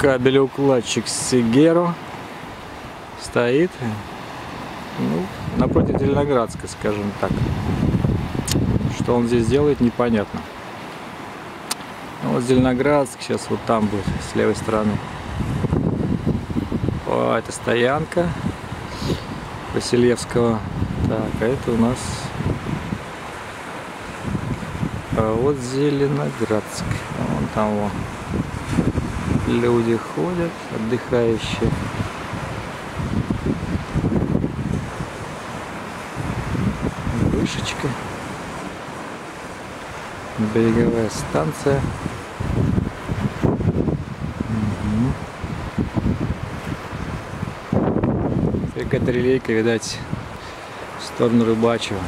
Кабелеукладчик Сигеро стоит ну, напротив Зеленоградска, скажем так. Что он здесь делает, непонятно. Ну, вот Зеленоградск, сейчас вот там будет, с левой стороны. О, это стоянка Василевского. Так, а это у нас а вот Зеленоградск. Вон там вон. Люди ходят, отдыхающие. Вышечка. Береговая станция. Какая-то релейка, видать, в сторону Рыбачьего.